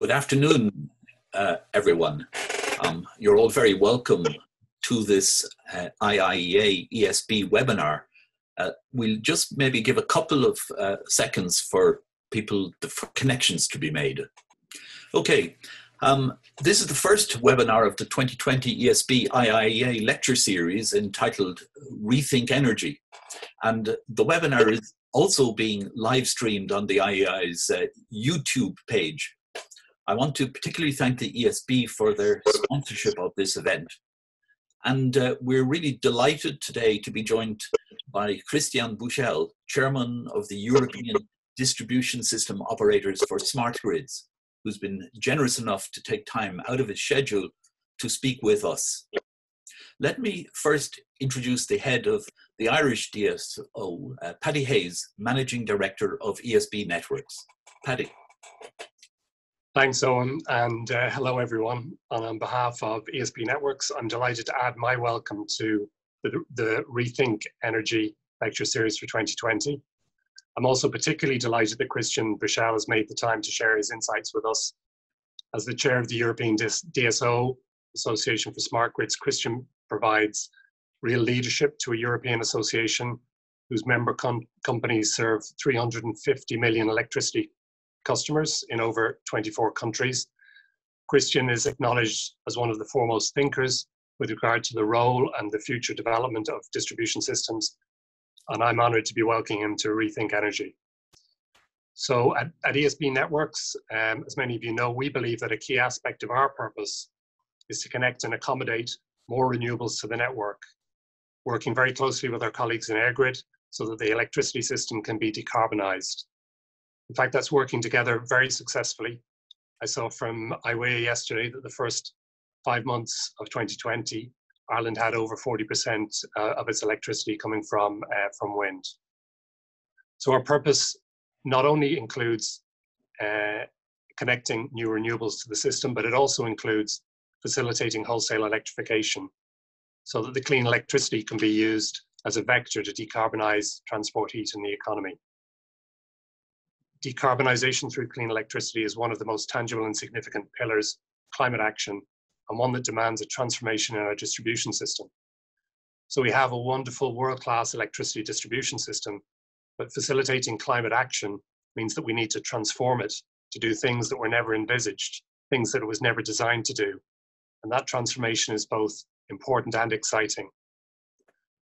Good afternoon, uh, everyone. Um, you're all very welcome to this uh, IIEA ESB webinar. Uh, we'll just maybe give a couple of uh, seconds for people, the connections to be made. Okay, um, this is the first webinar of the 2020 ESB IIEA lecture series entitled Rethink Energy. And the webinar is also being live streamed on the IIEA's uh, YouTube page. I want to particularly thank the ESB for their sponsorship of this event. And uh, we're really delighted today to be joined by Christian Buchel, Chairman of the European Distribution System Operators for Smart Grids, who's been generous enough to take time out of his schedule to speak with us. Let me first introduce the head of the Irish DSO, uh, Paddy Hayes, Managing Director of ESB Networks. Paddy. Thanks, Owen, and uh, hello, everyone. And on behalf of ESB Networks, I'm delighted to add my welcome to the, the Rethink Energy lecture series for 2020. I'm also particularly delighted that Christian Buchel has made the time to share his insights with us. As the chair of the European DSO Association for Smart Grids, Christian provides real leadership to a European association whose member com companies serve 350 million electricity customers in over 24 countries. Christian is acknowledged as one of the foremost thinkers with regard to the role and the future development of distribution systems, and I'm honored to be welcoming him to Rethink Energy. So at, at ESB Networks, um, as many of you know, we believe that a key aspect of our purpose is to connect and accommodate more renewables to the network, working very closely with our colleagues in EirGrid so that the electricity system can be decarbonised. In fact, that's working together very successfully. I saw from IWEA yesterday that the first five months of 2020, Ireland had over 40% uh, of its electricity coming from, uh, from wind. So our purpose not only includes uh, connecting new renewables to the system, but it also includes facilitating wholesale electrification so that the clean electricity can be used as a vector to decarbonize transport heat in the economy decarbonisation through clean electricity is one of the most tangible and significant pillars of climate action and one that demands a transformation in our distribution system. So we have a wonderful world-class electricity distribution system, but facilitating climate action means that we need to transform it to do things that were never envisaged, things that it was never designed to do. And that transformation is both important and exciting.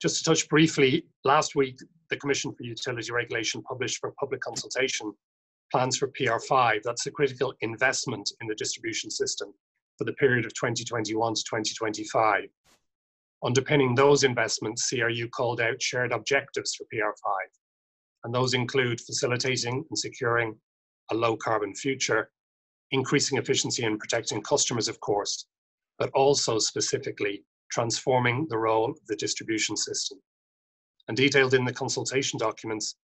Just to touch briefly, last week, the Commission for Utility Regulation published for public consultation plans for PR5. That's a critical investment in the distribution system for the period of 2021 to 2025. Underpinning those investments, CRU called out shared objectives for PR5, and those include facilitating and securing a low carbon future, increasing efficiency and protecting customers, of course, but also specifically transforming the role of the distribution system. And detailed in the consultation documents,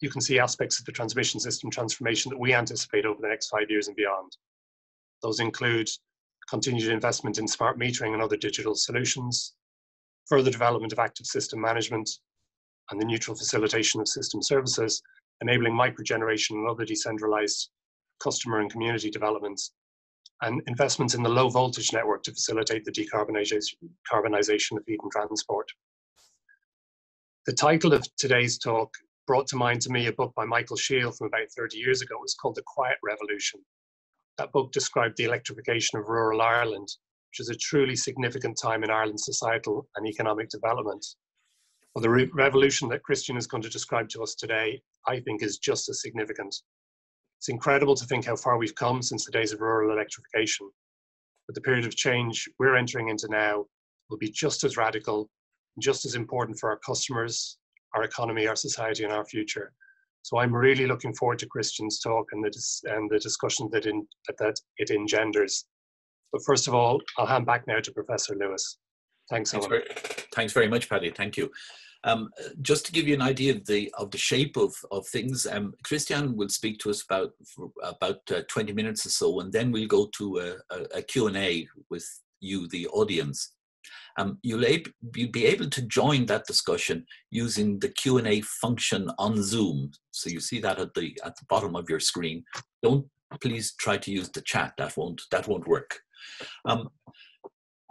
you can see aspects of the transmission system transformation that we anticipate over the next five years and beyond. Those include continued investment in smart metering and other digital solutions, further development of active system management, and the neutral facilitation of system services, enabling microgeneration and other decentralized customer and community developments and investments in the low voltage network to facilitate the decarbonization of heat and transport. The title of today's talk brought to mind to me a book by Michael Shiel from about 30 years ago. It's called The Quiet Revolution. That book described the electrification of rural Ireland, which is a truly significant time in Ireland's societal and economic development. Well, the re revolution that Christian is going to describe to us today, I think, is just as significant. It's incredible to think how far we've come since the days of rural electrification. But the period of change we're entering into now will be just as radical, just as important for our customers, our economy, our society, and our future. So I'm really looking forward to Christian's talk and the, and the discussion that, in, that it engenders. But first of all, I'll hand back now to Professor Lewis. Thanks, thanks very, thanks very much, Paddy. Thank you. Um, just to give you an idea of the of the shape of of things, um, Christian will speak to us about about uh, 20 minutes or so, and then we'll go to a, a, a Q&A with you, the audience. Um, you'll, ab you'll be able to join that discussion using the Q&A function on Zoom. So you see that at the at the bottom of your screen. Don't please try to use the chat. That won't that won't work. Um,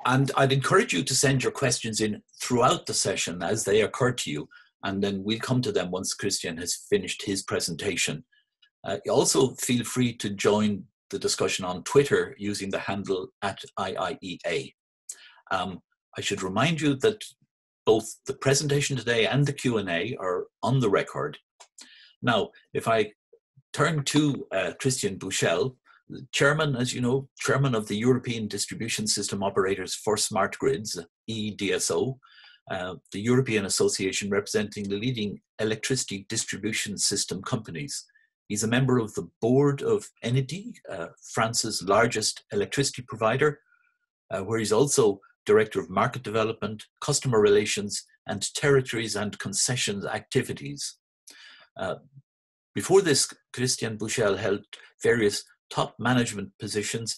and I'd encourage you to send your questions in throughout the session as they occur to you, and then we'll come to them once Christian has finished his presentation. Uh, also, feel free to join the discussion on Twitter using the handle at IIEA. Um, I should remind you that both the presentation today and the Q&A are on the record. Now, if I turn to uh, Christian Buchel, chairman, as you know, chairman of the European Distribution System Operators for Smart Grids, EDSO, uh, the European Association representing the leading electricity distribution system companies. He's a member of the board of Enedis, uh, France's largest electricity provider, uh, where he's also director of market development, customer relations, and territories and concessions activities. Uh, before this, Christian Buchel held various top management positions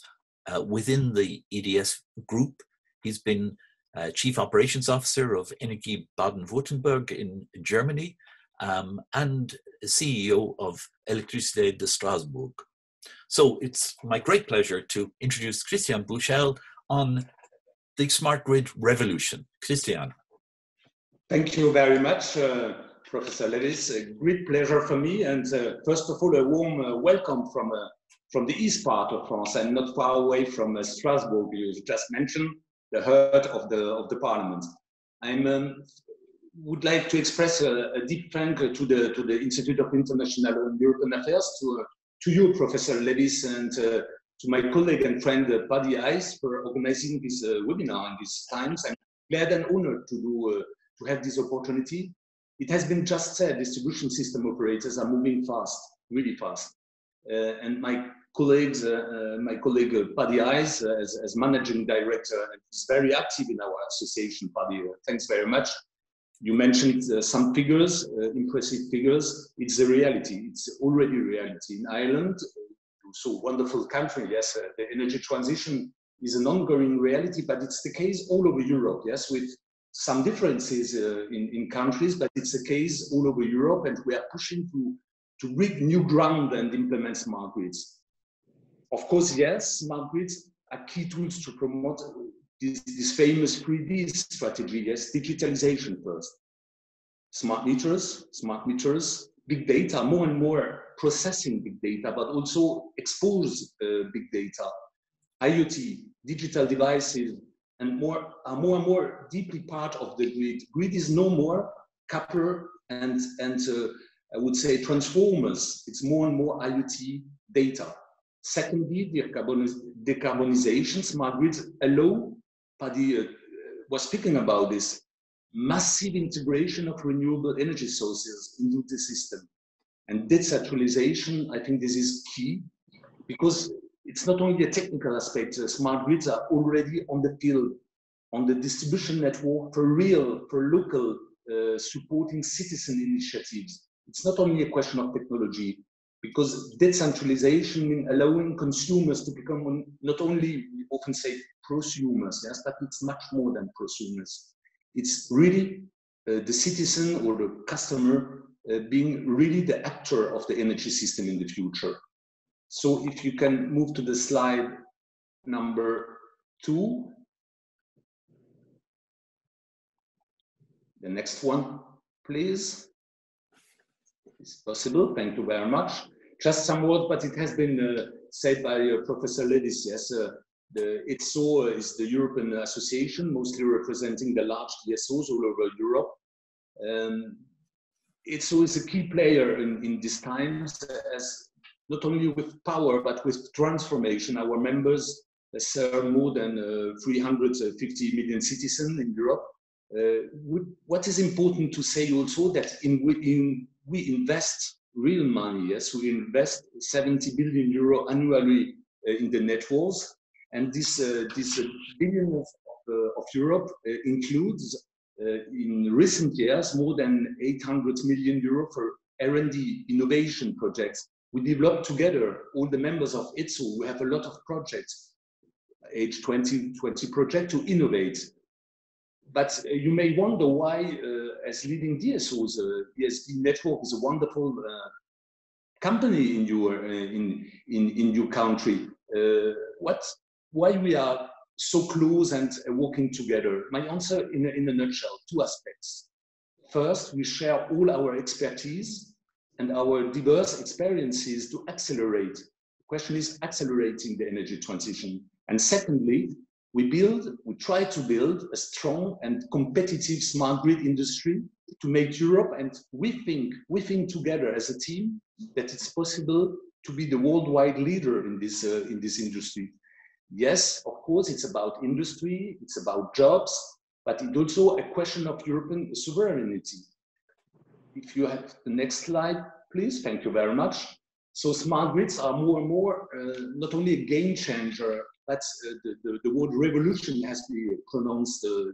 uh, within the EDF group. He's been uh, Chief Operations Officer of Energie Baden-Württemberg in Germany um, and CEO of Electricité de Strasbourg. So it's my great pleasure to introduce Christian Buchel on the smart grid revolution. Christian. Thank you very much, uh, Professor Levis. A great pleasure for me. And uh, first of all, a warm uh, welcome from, uh, from the east part of France and not far away from uh, Strasbourg, you just mentioned, the heart of the, of the parliament. I um, would like to express a, a, deep thank to the, to the Institute of International and European Affairs, to, uh, to you, Professor Levis, and to my colleague and friend uh, Paddy Hayes for organizing this uh, webinar in these times. I'm glad and honored to do uh, to have this opportunity. It has been just said, distribution system operators are moving fast, really fast. Uh, and my colleagues, uh, uh, my colleague Paddy Hayes, as, as, managing director, is very active in our association. Paddy, thanks very much. You mentioned some figures, impressive figures. It's a reality. It's already reality in Ireland so wonderful country. Yes, uh, the energy transition is an ongoing reality, but it's the case all over Europe. Yes, with some differences uh, in, in countries, but it's the case all over Europe, and we are pushing to to break new ground and implement smart grids. Of course, yes, smart grids are key tools to promote this, this famous 3D strategy. Yes, digitalization first. Smart meters, smart meters, big data, more and more processing big data, but also expose uh, big data. IoT, digital devices, and more are more and more deeply part of the grid. Grid is no more copper and and uh, I would say transformers. It's more and more IoT data. Secondly, decarbonization, smart grids allow. Paddy uh, was speaking about this massive integration of renewable energy sources into the system. And decentralization, I think this is key because it's not only a technical aspect, uh, smart grids are already on the field, on the distribution network for real, for local, uh, supporting citizen initiatives. It's not only a question of technology, because decentralization means allowing consumers to become not only, we often say prosumers, yes, but it's much more than prosumers. It's really uh, the citizen or the customer uh, being really the actor of the energy system in the future. So if you can move to the slide number two. The next one, please. It's possible. Thank you very much. Just some words, but it has been uh, said by uh, Professor Ledis. Yes, uh, the EDSO is the European Association, mostly representing the large DSOs all over Europe. Um, EDSO always a key player in, in these times as not only with power, but with transformation. Our members serve more than uh, 350 million citizens in Europe. Uh, what is important to say also that in, in, we invest real money. Yes, we invest 70 billion euro annually uh, in the networks, and this uh, this uh, billion of, of Europe includes in recent years more than 800 million euro for R&D innovation projects. We developed together, all the members of EDSO, we have a lot of projects, H2020 project to innovate. But uh, you may wonder why, uh, as leading DSOs, uh, ESB network is a wonderful company in your uh, in in in your country. Uh, what why we are so close and uh, working together? My answer in a, in a nutshell: two aspects. First, we share all our expertise and our diverse experiences to accelerate. The question is accelerating the energy transition. And secondly, we build, we try to build a strong and competitive smart grid industry to make Europe, and we think, we think together as a team that it's possible to be the worldwide leader in this, uh, in this industry. Yes, of course, it's about industry, it's about jobs, but it's also a question of European sovereignty. If you have the next slide, please. Thank you very much. So smart grids are more and more uh, not only a game changer, but uh, the, the, the, word revolution has been pronounced uh,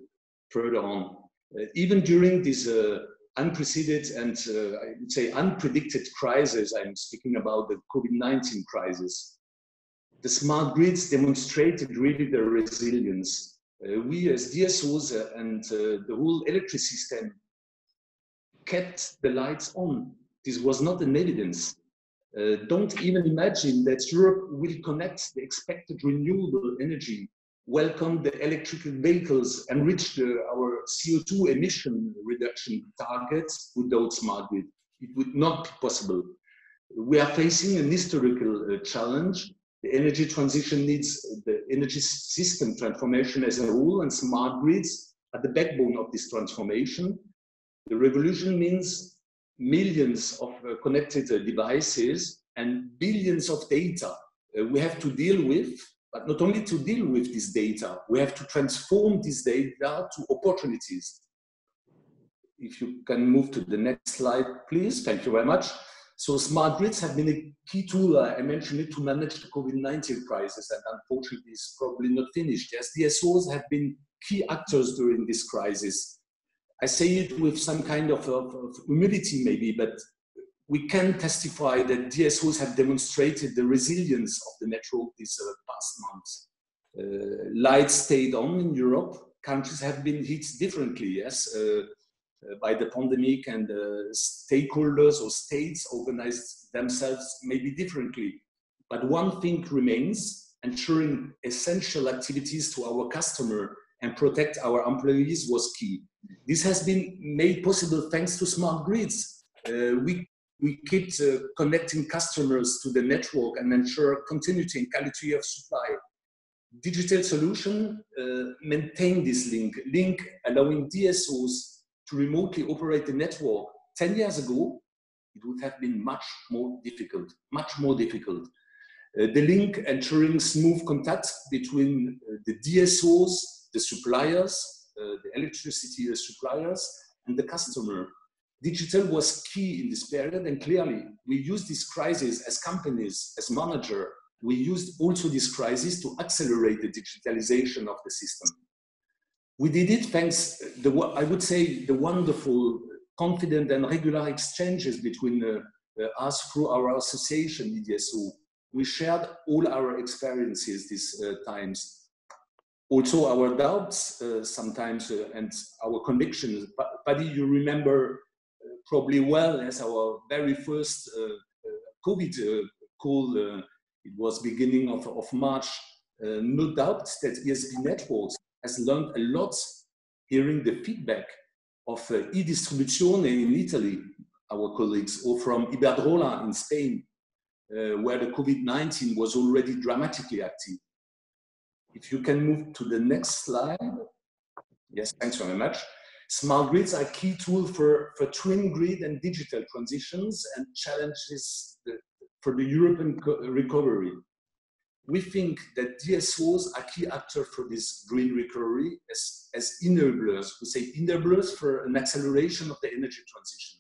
further on. Uh, even during this uh, unprecedented and uh, I would say unpredicted crisis, I'm speaking about the COVID-19 crisis, the smart grids demonstrated really their resilience. we as DSOs and the whole electric system kept the lights on. This was not an evidence. Uh, don't even imagine that Europe will connect the expected renewable energy, welcome the electric vehicles, and reach the, our CO2 emission reduction targets without smart grid. It would not be possible. We are facing an historical uh, challenge. The energy transition needs the energy system transformation as a rule, and smart grids are the backbone of this transformation. The revolution means millions of uh, connected uh, devices and billions of data uh, we have to deal with but not only to deal with this data, we have to transform this data to opportunities. If you can move to the next slide, please. Thank you very much. So smart grids have been a key tool, I mentioned it, to manage the COVID-19 crisis, and unfortunately it's probably not finished. Yes, DSOs have been key actors during this crisis. I say it with some kind of, of, of humility maybe, but we can testify that DSOs have demonstrated the resilience of the network these uh, past months. Uh, lights stayed on in Europe. Countries have been hit differently, yes, uh by the pandemic, and uh, stakeholders or states organized themselves maybe differently. But one thing remains ensuring essential activities to our customer and protect our employees was key. This has been made possible thanks to smart grids. Uh, we, we keep uh, connecting customers to the network and ensure continuity and quality of supply. Digital solution uh, maintain this link, link allowing DSOs to remotely operate the network. 10 years ago, it would have been much more difficult, much more difficult. Uh, the link ensuring smooth contact between uh, the DSOs the suppliers, uh, the electricity suppliers, and the customer. Digital was key in this period, and clearly we used this crisis as companies, as manager, we used also this crisis to accelerate the digitalization of the system. We did it thanks, the, I would say, the wonderful, confident and regular exchanges between uh, uh, us through our association, EDSO. We shared all our experiences these uh, times also our doubts uh, sometimes uh, and our convictions. Paddy, you remember uh, probably well as our very first COVID call, it was beginning of, of March, no doubt that ESB Networks has learned a lot hearing the feedback of uh, e-distribuzione in Italy, our colleagues, or from Iberdrola in Spain, uh, where the COVID-19 was already dramatically active. If you can move to the next slide. Yes, thanks very much. Smart grids are key tool for, for twin grid and digital transitions and challenges for the European recovery. We think that DSOs are key actors for this green recovery as, as enablers, we say enablers for an acceleration of the energy transition.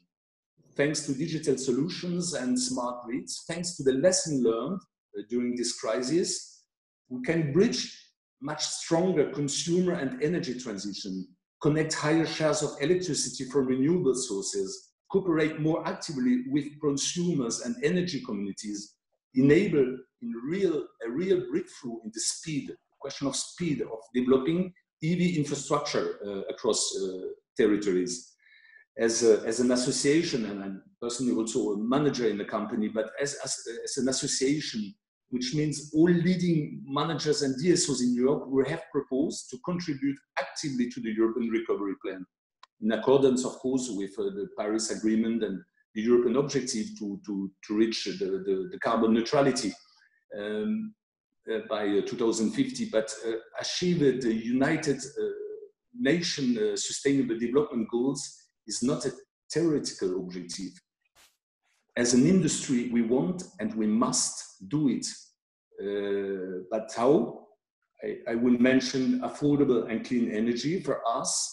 Thanks to digital solutions and smart grids, thanks to the lesson learned uh, during this crisis, we can bridge much stronger consumer and energy transition, connect higher shares of electricity from renewable sources, cooperate more actively with consumers and energy communities, enable in real, a real breakthrough in the speed, question of speed of developing EV infrastructure uh, across uh, territories. as, a, as an association, and I'm personally also a manager in the company, but as, as, as an association, which means all leading managers and DSOs in Europe will have proposed to contribute actively to the European Recovery Plan, in accordance, of course, with uh, the Paris Agreement and the European objective to, to, to reach the, the, the carbon neutrality um, uh, by uh, 2050, but uh, achieve the United uh, Nation uh, Sustainable Development Goals is not a theoretical objective. As an industry, we want and we must do it. But how? I, I, will mention affordable and clean energy. For us,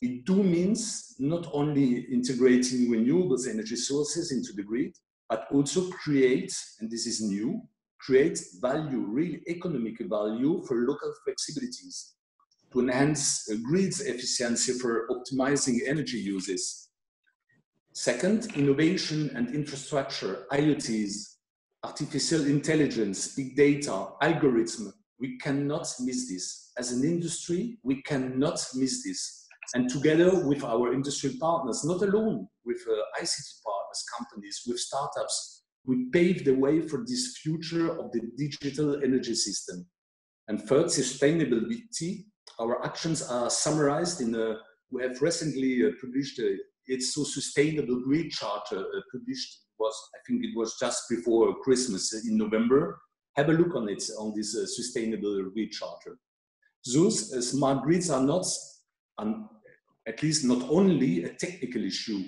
it do means not only integrating renewables energy sources into the grid, but also create, and this is new, create value, real economic value for local flexibilities to enhance uh, grid's efficiency for optimizing energy uses. Second, innovation and infrastructure, IoTs, artificial intelligence, big data, algorithm. We cannot miss this. As an industry, we cannot miss this. And together with our industrial partners, not alone with uh, ICT partners, companies, with startups, we pave the way for this future of the digital energy system. And third, sustainability our actions are summarized in a, we have recently uh, published a EDSO Sustainable Grid Charter, uh, published was, I think it was just before Christmas in November. Have a look on it, on this uh, Sustainable Grid Charter. Those uh, smart grids are not, um, at least not only a technical issue.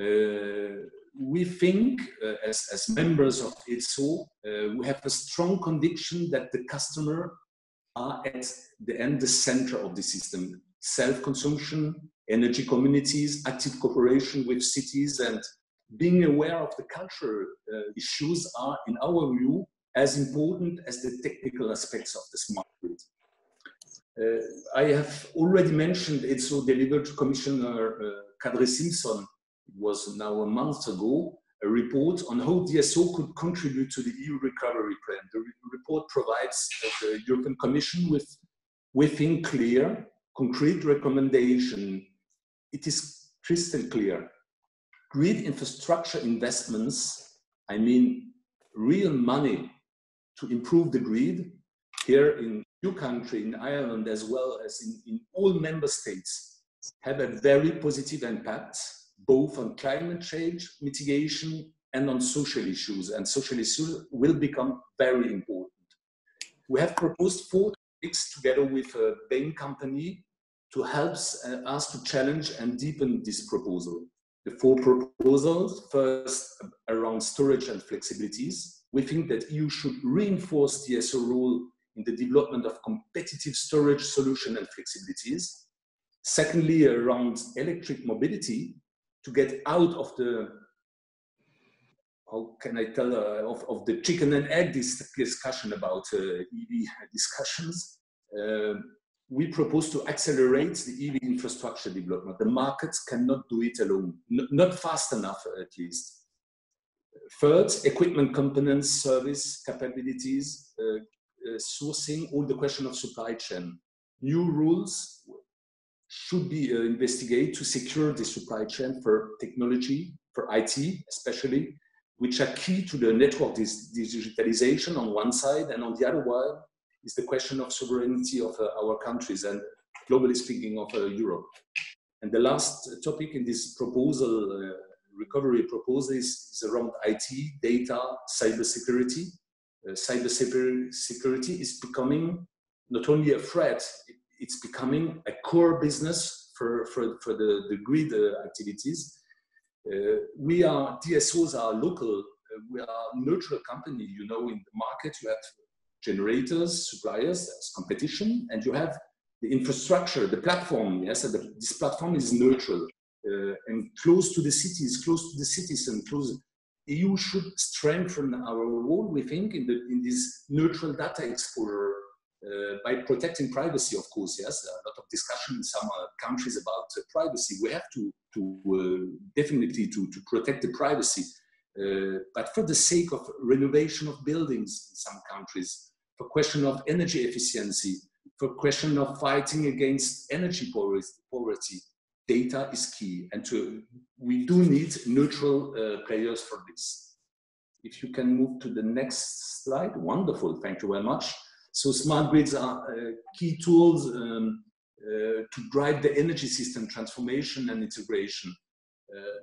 Uh, we think, uh, as, as members of EDSO, we have a strong conviction that the customer are at the end the center of the system. Self-consumption, energy communities, active cooperation with cities, and being aware of the cultural uh, issues are, in our view, as important as the technical aspects of the smart grid. Uh, I have already mentioned EDSO delivered to Commissioner uh, Kadri Simson, it was now a month ago, a report on how DSO could contribute to the EU recovery plan. The re report provides the European Commission with within clear, concrete recommendation. It is crystal clear. Grid infrastructure investments, I mean real money to improve the grid here in your country, in Ireland, as well as in, in all member states, have a very positive impact both on climate change mitigation and on social issues. And social issues will become very important. We have proposed four topics together with a Bain company to help uh, us to challenge and deepen this proposal. The four proposals, first around storage and flexibilities. We think that EU should reinforce the DSO role in the development of competitive storage solution and flexibilities. Secondly, around electric mobility, to get out of the how can I tell uh, of, of the chicken and egg discussion about uh, EV discussions. Uh, we propose to accelerate the EV infrastructure development. The markets cannot do it alone, N not fast enough at least. Third, equipment components, service capabilities, uh, sourcing, all the question of supply chain. New rules should be uh, investigated to secure the supply chain for technology, for IT especially, which are key to the network digitalization on one side, and on the other one is the question of sovereignty of uh, our countries and globally speaking of uh, Europe. And the last topic in this proposal, uh, recovery proposal is, is, around IT, data, cybersecurity. Uh, cybersecurity is becoming not only a threat, it's becoming a core business for, for, for the, the grid uh, activities. Uh, we are, DSOs are local, uh, we are neutral company, you know, in the market you have generators, suppliers, there's competition, and you have the infrastructure, the platform, yes, the, this platform is neutral uh, and close to the cities, close to the citizen, close. EU should strengthen our role, we think, in, the, in this neutral data explorer uh, by protecting privacy, of course, yes, a lot of discussion in some uh, countries about uh, privacy. We have to, to uh, definitely to, to protect the privacy, uh, but for the sake of renovation of buildings in some countries, for question of energy efficiency, for question of fighting against energy poverty, data is key, and to, we do need neutral uh, players for this. If you can move to the next slide, wonderful, thank you very much. So smart grids are uh, key tools um, uh, to drive the energy system transformation and integration. Uh,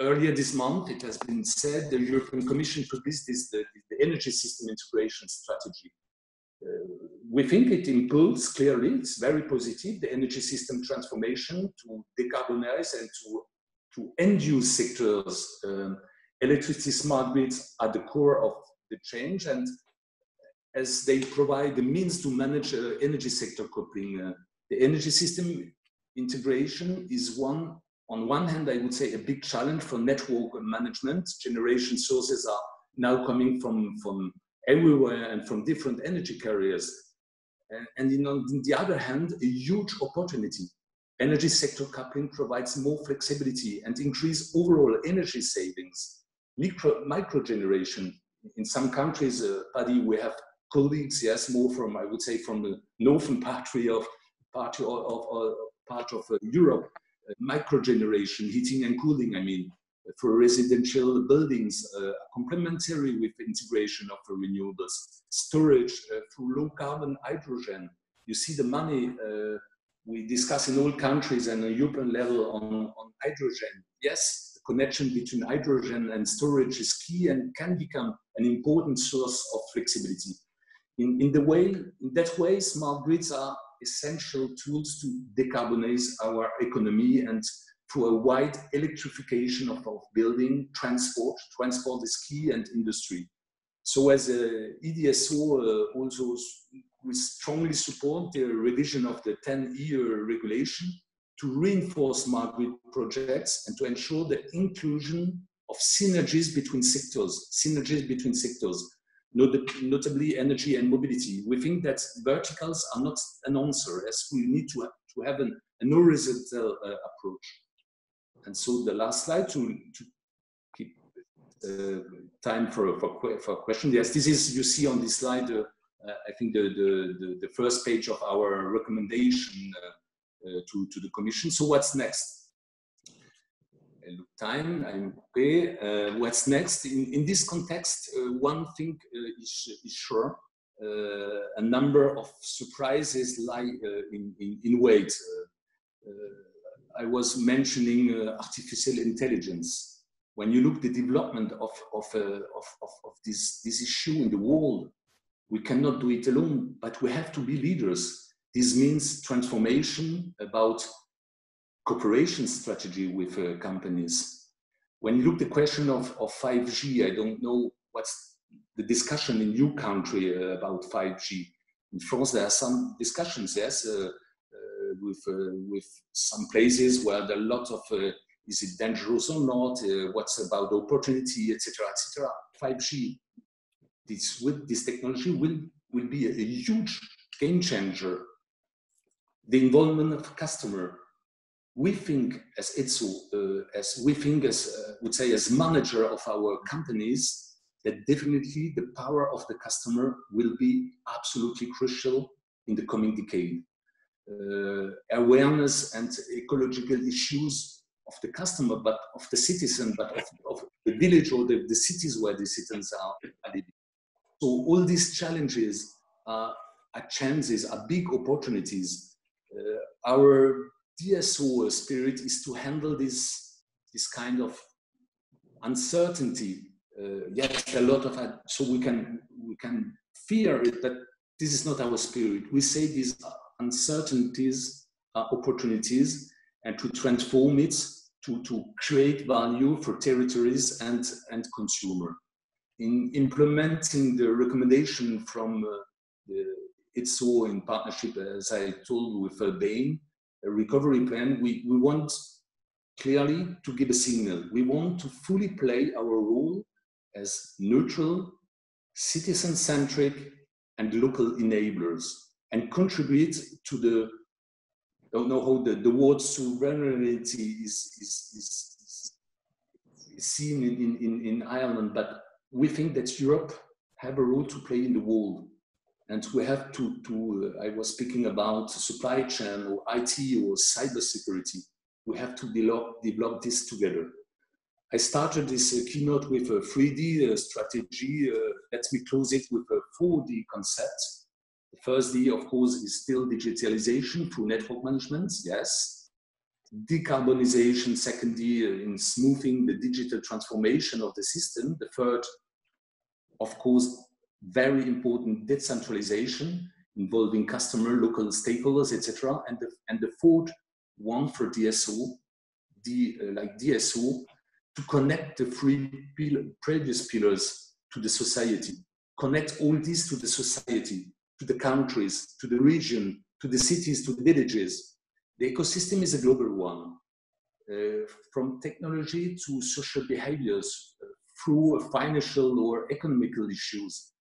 earlier this month, it has been said the European Commission published this, the, the energy system integration strategy. We think it impulses clearly, it's very positive, the energy system transformation to decarbonize and to, to end-use sectors. Um, electricity smart grids are the core of the change and as they provide the means to manage uh, energy sector coupling. Uh, the energy system integration is one on one hand, I would say a big challenge for network management. Generation sources are now coming from, from everywhere and from different energy carriers. And in, on the other hand, a huge opportunity. Energy sector coupling provides more flexibility and increase overall energy savings. Micro, micro generation, in some countries, uh, Paddy, we have colleagues, yes, more from, I would say, from the northern part of, part of, of, of part of uh, Europe, micro generation, heating and cooling, I mean, for residential buildings, uh, complementary with integration of the renewables, storage uh, through low carbon hydrogen. You see the money uh, we discuss in all countries and a European level on, on hydrogen. Yes, the connection between hydrogen and storage is key and can become an important source of flexibility. In, in the way, in that way, smart grids are essential tools to decarbonize our economy and through a wide electrification of, of building, transport. Transport is key and industry. So as a EDSO uh, also we strongly support the revision of the TEN-E regulation to reinforce smart grid projects and to ensure the inclusion of synergies between sectors, synergies between sectors notably energy and mobility. We think that verticals are not an answer as we need to, to have an, an horizontal uh, approach. And so the last slide to, to keep uh, time for, for, for questions. Yes, this is, you see on this slide, uh, I think the, the, the, first page of our recommendation uh, uh, to, to the Commission. So what's next? look time, I'm okay. Uh, what's next? In, in this context, uh, one thing uh, is, is sure. Uh, a number of surprises lie uh, in, in, in wait. I was mentioning artificial intelligence. When you look the development of, of, of, of, of this, this issue in the world, we cannot do it alone, but we have to be leaders. This means transformation about cooperation strategy with uh, companies. When you look the question of, of 5G, I don't know what's the discussion in your country uh, about 5G. In France, there are some discussions, yes, uh, uh with, uh, with some places where there are a lot of uh, is it dangerous or not? what's about the opportunity, etc., etc. 5G, this with this technology will will be a, a huge game changer. The involvement of customer, we think as EDSO, uh, as we think as, uh, would say, as manager of our companies, that definitely the power of the customer will be absolutely crucial in the coming decade. Uh, awareness and ecological issues of the customer, but of the citizen, but of, of the village or the, the, cities where the citizens are. So all these challenges are, are chances, are big opportunities. Uh, our DSO spirit is to handle this, this kind of uncertainty. Uh, yes, a lot of so we can we can fear it, but this is not our spirit. We say these uncertainties are opportunities, and to transform it to, to create value for territories and and consumer. In implementing the recommendation from uh, the EDSO in partnership, as I told you, with uh, Bain, a recovery plan, we, we want clearly to give a signal. We want to fully play our role as neutral, citizen-centric, and local enablers, and contribute to the, I don't know how the, the word sovereignty is, is, is, is seen in, in, in Ireland, but we think that Europe have a role to play in the world and we have to, to uh, I was speaking about supply chain or IT or cybersecurity. we have to develop, develop this together. I started this uh, keynote with a 3D uh, strategy. Uh, let me close it with a 4D concept. The first D, of course, is still digitalization through network management, yes. Decarbonization, second D, uh, in smoothing the digital transformation of the system. The third, of course, very important decentralization involving customer, local stakeholders, etc. And the, and the fourth one for DSO, D, uh, like DSO, to connect the three previous pillars to the society, connect all these to the society, to the countries, to the region, to the cities, to the villages. The ecosystem is a global one. Uh, from technology to social behaviors, uh, through financial or economical issues,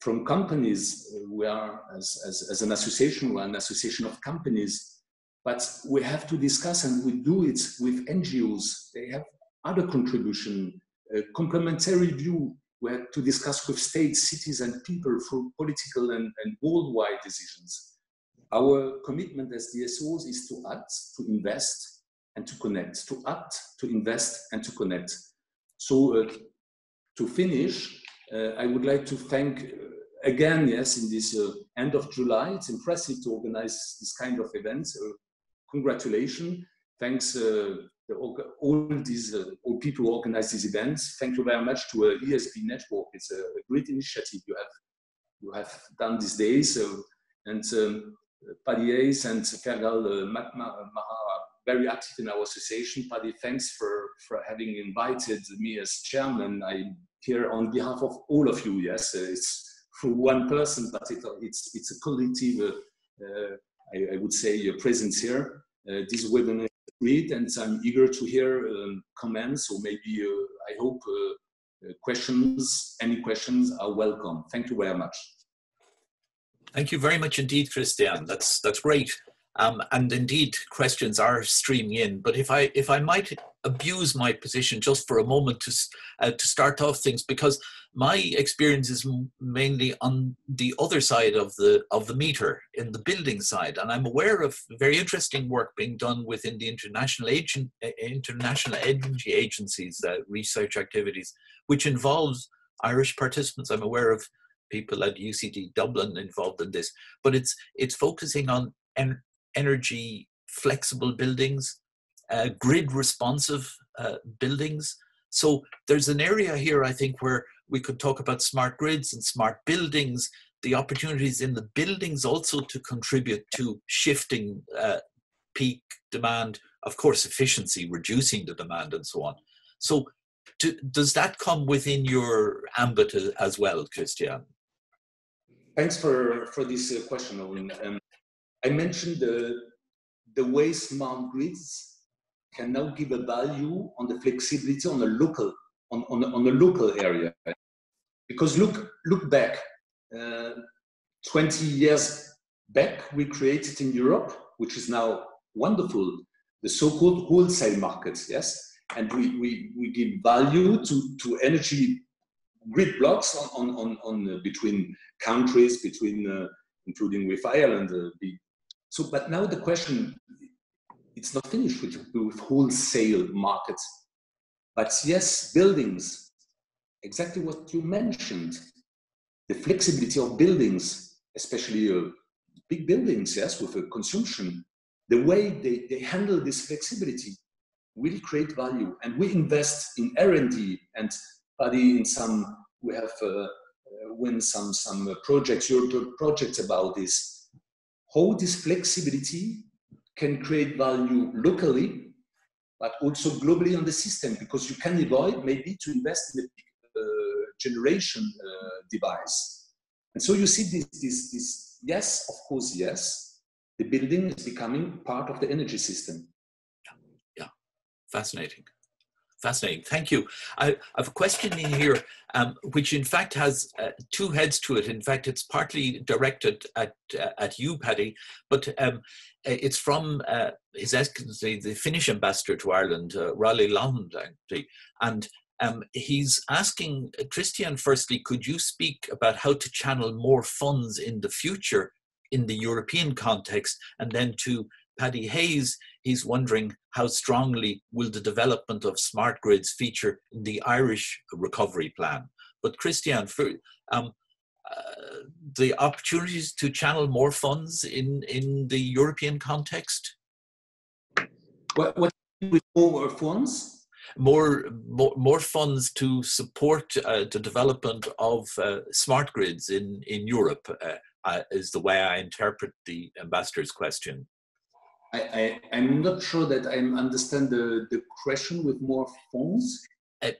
from companies, uh, we are, as, as, as an association, we're an association of companies, but we have to discuss and we do it with NGOs. They have other contribution, a complementary view we have to discuss with states, cities, and people for political and, and worldwide decisions. Our commitment as DSOs is to act, to invest, and to connect, to act, to invest, and to connect. So, uh, to finish, uh, I would like to thank uh, again, yes, in this uh, end of July. It's impressive to organize this kind of events. Uh, congratulations. Thanks uh, the, all these uh, all people who organize these events. Thank you very much to uh, ESB Network. It's a, great initiative you have you have done these days. So, and um, Paddy Hayes and Fergal uh, are very active in our association. Paddy, thanks for, for having invited me as chairman. I'm here on behalf of all of you. Yes, uh, it's for one person, but it, it's it's a collective. Uh, uh I, I, would say your presence here. Uh, this webinar read, and I'm eager to hear um, comments or maybe uh, I hope uh, uh, questions. Any questions are welcome. Thank you very much. Thank you very much indeed, Christian. That's that's great. Um, and indeed, questions are streaming in. But if I if I might abuse my position just for a moment to uh, to start off things, because my experience is mainly on the other side of the of the meter in the building side, and I'm aware of very interesting work being done within the international agent international energy agencies uh, research activities, which involves Irish participants. I'm aware of people at UCD Dublin involved in this, but it's it's focusing on en- energy flexible buildings, uh, grid responsive uh, buildings. So there's an area here, I think, where we could talk about smart grids and smart buildings, the opportunities in the buildings also to contribute to shifting uh, peak demand, of course, efficiency, reducing the demand, and so on. So, to, does that come within your ambit as well, Christian? Thanks for, for this uh, question, Owen. Um, I mentioned the, the way smart grids can now give a value on the flexibility on a local on, on, on a local area. Because look look back, uh, 20 years back, we created in Europe, which is now wonderful, the so-called wholesale markets, Yes, and we, we, we give value to, to energy grid blocks on, on, on, on uh, between countries, between uh, including with Ireland, uh, so, but now the question, it's not finished with, with wholesale markets. But yes, buildings, exactly what you mentioned, the flexibility of buildings, especially uh, big buildings, yes, with a consumption, the way they, they handle this flexibility will create value. And we invest in R&D and in some, we have uh, uh, win some, some projects, European projects about this how this flexibility can create value locally, but also globally on the system, because you can avoid maybe to invest in a uh, generation uh, device. And so you see this, this, this, yes, of course, yes, the building is becoming part of the energy system. Yeah, yeah. fascinating. Fascinating. Thank you. I, have a question in here, um, which in fact has uh, two heads to it. In fact, it's partly directed at uh, at you, Paddy, but um, it's from uh, His Excellency, the Finnish ambassador to Ireland, uh, Rolly Lahdentie, and um, he's asking Christian. Firstly, could you speak about how to channel more funds in the future in the European context, and then to Paddy Hayes, he's wondering how strongly will the development of smart grids feature in the Irish recovery plan. But Christian, for, um, uh, the opportunities to channel more funds in, in the European context? What, what with more funds? More, more, more funds to support uh, the development of uh, smart grids in, in Europe uh, uh, is the way I interpret the ambassador's question. I, I, am not sure that I understand the, the question with more funds. Uh,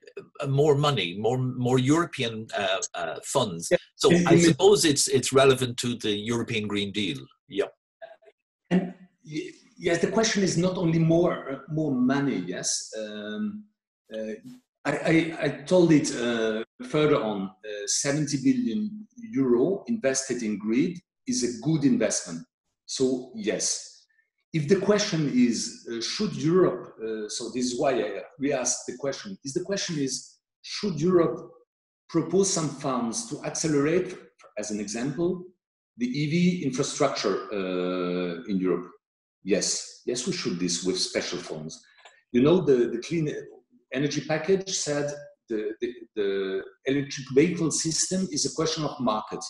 uh, more money, more more European uh, uh, funds. Yeah. So I suppose it's it's relevant to the European Green Deal. Yeah. And yes, the question is not only more uh, more money. Yes, um, uh, I, I, I, told it further on. Seventy billion euro invested in grid is a good investment. So yes, if the question is uh, should Europe, uh, so this is why I re-asked the question, is the question is should Europe propose some funds to accelerate, as an example, the EV infrastructure uh, in Europe? Yes, yes, we should this with special funds. You know, the, the clean energy package said the, the, the electric vehicle system is a question of market.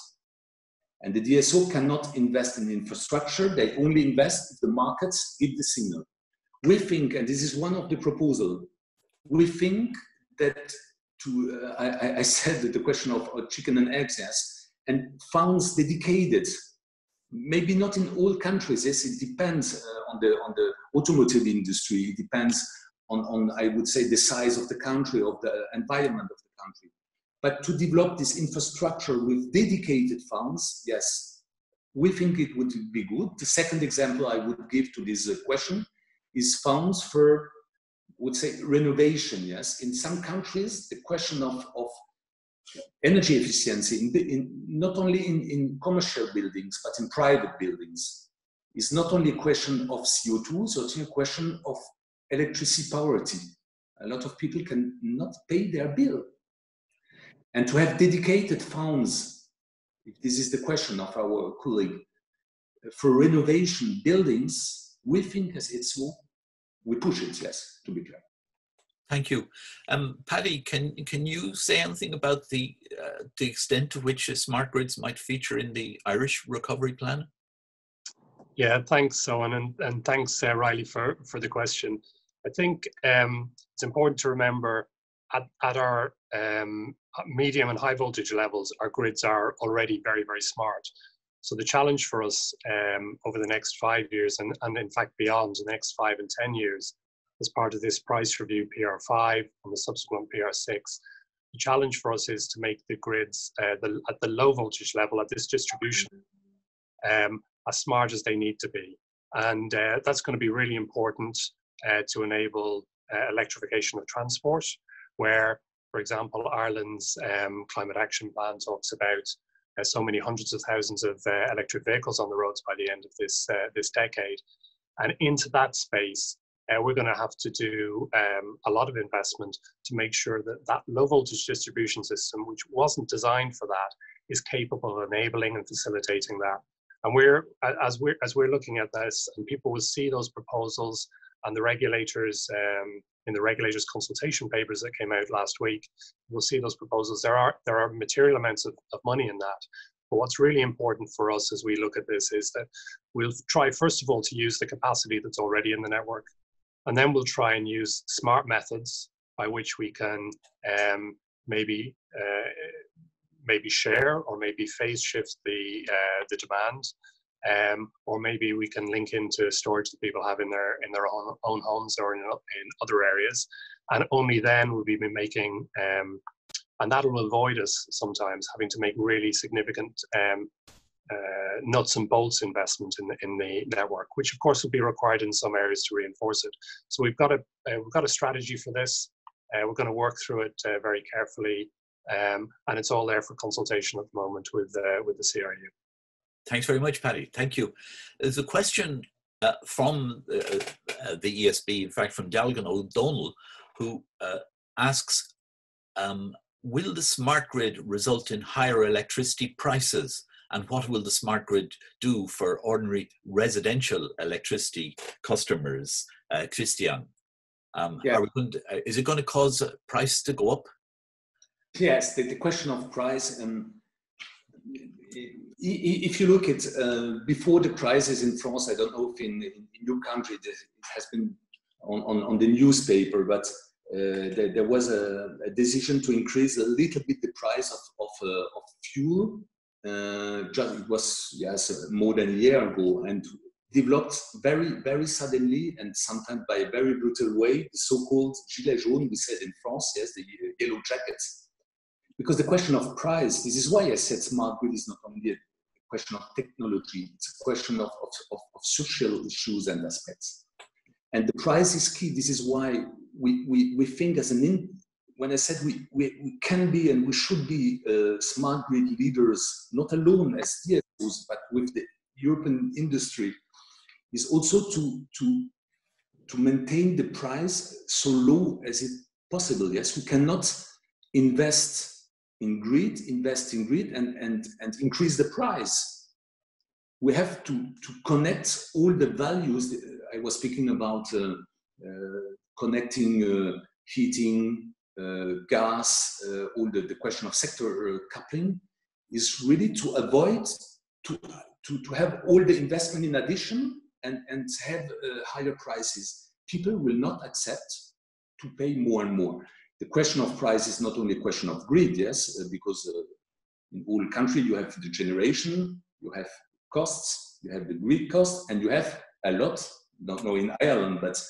And the DSO cannot invest in infrastructure. They only invest if the markets give the signal. We think, and this is one of the proposals, we think that to, uh, I, I, said that the question of uh, chicken and eggs, yes, and funds dedicated, maybe not in all countries, yes, it depends uh, on, the, on the automotive industry, it depends on, on, I would say, the size of the country, of the environment of the country. But to develop this infrastructure with dedicated funds, yes, we think it would be good. The second example I would give to this uh, question is funds for, would say, renovation. Yes, in some countries, the question of, of energy efficiency, in, in, not only in, in commercial buildings, but in private buildings, is not only a question of CO2, so it's a question of electricity poverty. A lot of people can not pay their bill and to have dedicated funds, if this is the question of our colleague, for renovation buildings, we think as it's so, we push it, yes, to be clear. Thank you. Um, Paddy, can, can you say anything about the, uh, the extent to which smart grids might feature in the Irish recovery plan? Yeah, thanks, Owen, and, and thanks, uh, Riley, for, for the question. I think um, it's important to remember at, at our um, medium and high voltage levels, our grids are already very, very smart. So the challenge for us um, over the next five years, and, and in fact beyond the next five and 10 years, as part of this price review PR5 and the subsequent PR6, the challenge for us is to make the grids uh, the, at the low voltage level, at this distribution, um, as smart as they need to be. And uh, that's going to be really important uh, to enable uh, electrification of transport, where for example, Ireland's um, climate action plan talks about uh, so many hundreds of thousands of uh, electric vehicles on the roads by the end of this uh, this decade, and into that space, uh, we're going to have to do um, a lot of investment to make sure that that low voltage distribution system, which wasn't designed for that, is capable of enabling and facilitating that. And we're as we're as we're looking at this, and people will see those proposals and the regulators um, in the regulators consultation papers that came out last week. We'll see those proposals. There are there are material amounts of, of money in that. But what's really important for us as we look at this is that we'll try first of all to use the capacity that's already in the network. And then we'll try and use smart methods by which we can um, maybe uh, maybe share or maybe phase shift the uh, the demand um, or maybe we can link into storage that people have in their in their own, own homes or in, in other areas, and only then will we be making um, and that will avoid us sometimes having to make really significant um, uh, nuts and bolts investment in the, in the network, which of course will be required in some areas to reinforce it. So we've got a uh, we've got a strategy for this. Uh, we're going to work through it uh, very carefully, um, and it's all there for consultation at the moment with uh, with the CRU. Thanks very much, Paddy. Thank you. There's a question uh, from uh, uh the ESB, in fact, from Dalgan O'Donnell, who uh, asks, um, will the smart grid result in higher electricity prices and what will the smart grid do for ordinary residential electricity customers? Uh, Christian, um, yeah. to, uh, is it going to cause price to go up? Yes, the, the question of price. Um, if you look at uh, before the crisis in France, I don't know if in, in your country it has been on, on, on the newspaper, but uh, there, there, was a, a, decision to increase a little bit the price of, of, uh, of fuel. Uh, just, it was yes more than a year ago, and developed very very suddenly and sometimes by a very brutal way the so-called gilets jaunes we said in France yes the yellow jackets because the question of price this is why I said smart grid is not only a question of technology it's a question of, of, of, of social issues and aspects and the price is key. This is why we, we, we think as an, in, when I said we, we, we can be and we should be uh, smart grid leaders, not alone as DSOs, but with the European industry, is also to, to, to maintain the price so low as it possible. Yes, we cannot invest in grid, invest in grid and, and, and increase the price. We have to, to connect all the values I was speaking about uh, uh, connecting uh, heating, gas, all the, the question of sector coupling is really to avoid to, to, to have all the investment in addition and, and have uh, higher prices. People will not accept to pay more and more. The question of price is not only a question of grid, yes, uh, because uh, in all country you have the generation, you have costs, you have the grid cost, and you have a lot don't know in Ireland, but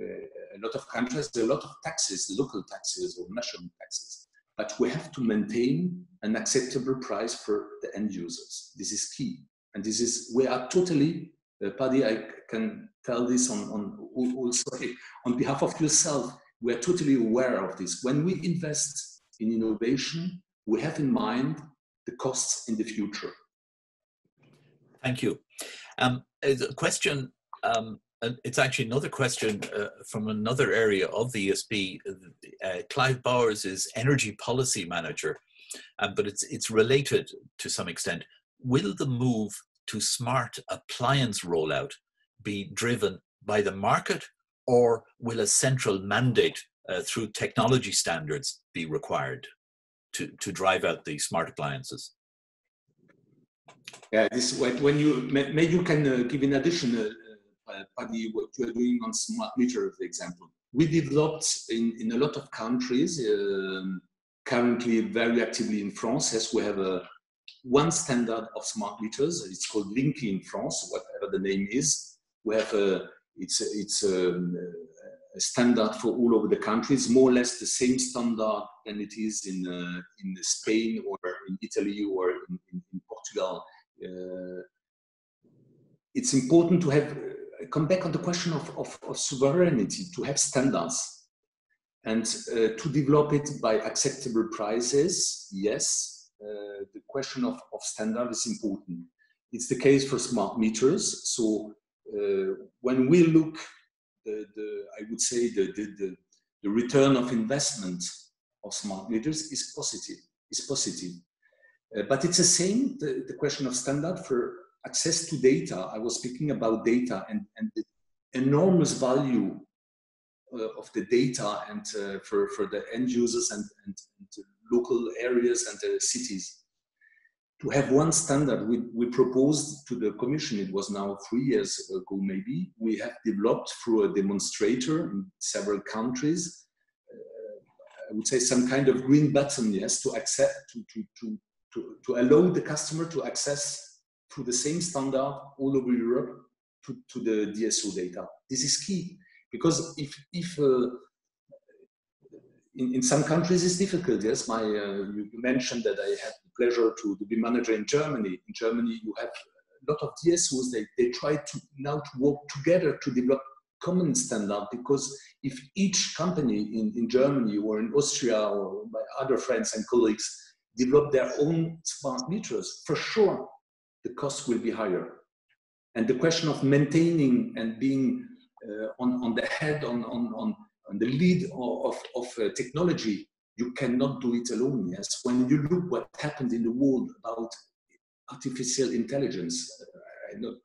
uh, a lot of countries, a lot of taxes, local taxes or national taxes. But we have to maintain an acceptable price for the end users. This is key. And this is, we are totally, uh, Paddy, I can tell this on, on also on behalf of yourself, we are totally aware of this. When we invest in innovation, we have in mind the costs in the future. Thank you. Um, a question um, it's actually another question uh, from another area of the ESB. Uh, Clive Bowers is energy policy manager, uh, but it's it's related to some extent. Will the move to smart appliance rollout be driven by the market, or will a central mandate uh, through technology standards be required to to drive out the smart appliances? Yeah, this when you maybe you can uh, give an addition uh, uh, what you are doing on smart meter, for example. We developed in, in a lot of countries, um, currently very actively in France, as we have a one standard of smart meters. It's called Linky in France, whatever the name is. We have a, it's, a, it's a, a standard for all over the countries, more or less the same standard than it is in, uh, in Spain or in Italy or in, in, Portugal. Uh, it's important to have come back on the question of, of, of sovereignty, to have standards and uh, to develop it by acceptable prices, yes, uh, the question of, of standard is important. It's the case for smart meters. So uh, when we look, the, the, I would say the, the, the, return of investment of smart meters is positive, is positive. Uh, but it's the same, the, the question of standard for access to data. I was speaking about data and, and the enormous value uh, of the data and uh, for, for the end users and, and, and local areas and the cities. To have one standard, we, we proposed to the Commission, it was now three years ago maybe, we have developed through a demonstrator in several countries, uh, I would say some kind of green button, yes, to accept, to, to, to, to, to allow the customer to access to the same standard all over Europe to, to the DSO data. This is key because if, if uh, in, in some countries it's difficult, yes, my, uh, you mentioned that I had the pleasure to, to be manager in Germany. In Germany, you have a lot of DSOs, they, they try to now to work together to develop common standard because if each company in, in Germany or in Austria or my other friends and colleagues develop their own smart meters, for sure the cost will be higher. And the question of maintaining and being uh, on, on the head, on, on, on, the lead of, of uh, technology, you cannot do it alone. Yes, when you look what happened in the world about artificial intelligence. Uh, I don't